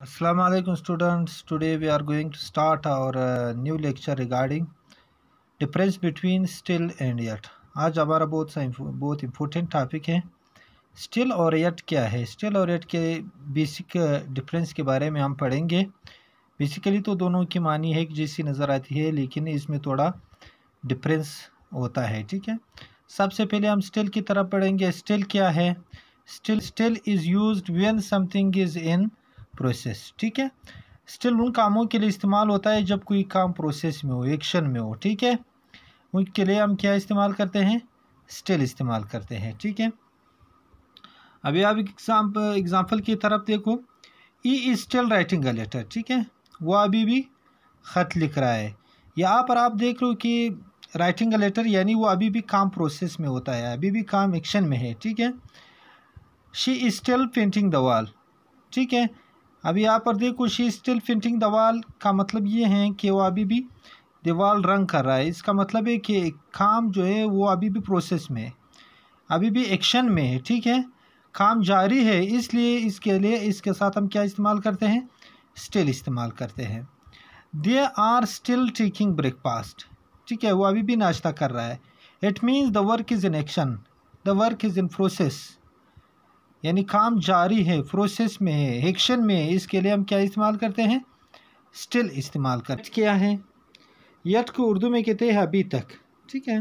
Assalamu alaikum students. Today we are going to start our uh, new lecture regarding difference between still and आज हमारा बहुत सा बहुत important topic है। Still और यट क्या है? स्टिल और यट के बेसिक डिफरेंस के बारे में हम पढ़ेंगे। बेसिकली तो दोनों की मानी है कि जैसी नज़र आती है लेकिन इसमें थोड़ा डिफरेंस होता है ठीक है? सबसे पहले हम स्टिल की तरफ़ पढ़ेंगे। स्टिल क्या है? Still still is use when something is in process ठीक है? स्टिल उन कामों के लिए इस्तेमाल होता है जब कोई काम प्रोसेस में हो एक्शन में हो, ठीक है? उनके लिए हम क्या इस्तेमाल करते हैं? स्टिल इस्तेमाल करते हैं, ठीक है? अभी आप एग्ज़ाम्पल की तरफ़ देखो। He is still writing a letter ठीक है? वो अभी भी ख़त लिख रहा है। यहाँ पर आप देख लो कि राइटिंग अ लेटर यानी वो अभी भी काम प्रोसेस में होता है, अभी भी काम एक्शन में है, ठीक है? She is still painting the wall ठीक है? अभी यहाँ पर देखो शी स्टिल फिंटिंग दवाल का मतलब ये है कि वो अभी भी दीवार रंग कर रहा है। इसका मतलब है कि काम जो है, वो अभी भी प्रोसेस में है। अभी भी एक्शन में है, ठीक है? काम जारी है, इसलिए इसके लिए इसके साथ हम क्या इस्तेमाल करते हैं? स्टिल इस्तेमाल करते हैं। They are still taking breakfast ठीक है, वो अभी भी नाश्ता कर रहा है। It means the work is in action the work is in process यानी काम जारी है प्रोसेस में है एक्शन में है, इसके लिए हम क्या इस्तेमाल करते हैं? स्टिल इस्तेमाल कर क्या है। यट को उर्दू में कहते हैं अभी तक। ठीक है?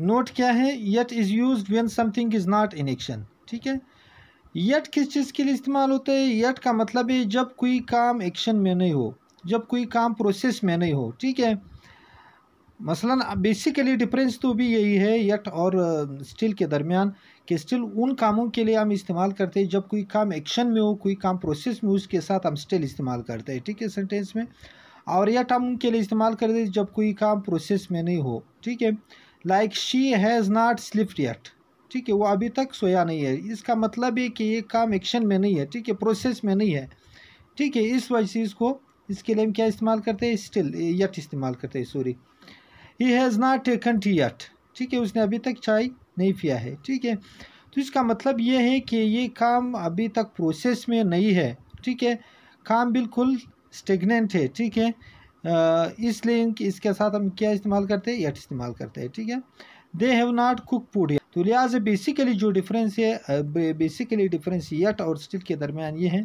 नोट क्या है? Yet is use when something is not in action ठीक है? यट किस चीज़ के लिए इस्तेमाल होता है? यट का मतलब है जब कोई काम एक्शन में नहीं हो, जब कोई काम प्रोसेस में नहीं हो। ठीक है? मसलन बेसिकली डिफरेंस तो भी यही है यट और स्टिल के दरमियान कि स्टिल उन कामों के लिए हम इस्तेमाल करते हैं जब कोई काम एक्शन में हो, कोई काम प्रोसेस में हो, उसके साथ हम स्टिल इस्तेमाल करते हैं, ठीक है सेंटेंस में? और यट हम उनके लिए इस्तेमाल करते हैं जब कोई काम प्रोसेस में नहीं हो, ठीक है? Like she has not slept yet ठीक है, वो अभी तक सोया नहीं है। इसका मतलब है कि ये काम एक्शन में नहीं है, ठीक है प्रोसेस में नहीं है, ठीक है, इस वजह से इसको, इसके लिए हम क्या इस्तेमाल करते हैं? स्टिल यट इस्तेमाल करते हैं sorry he has not taken tea yet ठीक है, उसने अभी तक चाय नहीं पिया है। ठीक है तो इसका मतलब ये है कि ये काम अभी तक प्रोसेस में नहीं है। ठीक है, काम बिल्कुल स्टेगनेंट है। ठीक है इसलिए इसके साथ हम क्या इस्तेमाल करते हैं? यट इस्तेमाल करते हैं। ठीक है they have not cook food तो लिहाजा बेसिकली जो डिफरेंस है बेसिकली डिफरेंस यट और स्टिल के दरमियान ये है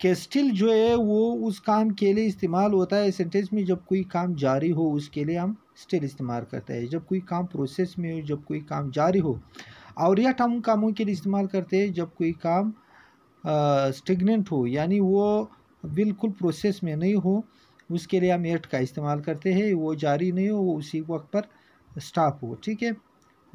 कि स्टिल जो है वो उस काम के लिए इस्तेमाल होता है सेंटेंस में जब कोई काम जारी हो उसके लिए हम स्टिल इस्तेमाल करते हैं। जब कोई काम प्रोसेस में हो, जब कोई काम जारी हो, और यट हम कामों के लिए इस्तेमाल करते हैं जब कोई काम स्टिगनेंट हो, यानी वो बिल्कुल प्रोसेस में नहीं हो, उसके लिए हम एट का इस्तेमाल करते हैं। वो जारी नहीं हो, वो उसी वक्त पर स्टॉप हो, ठीक है?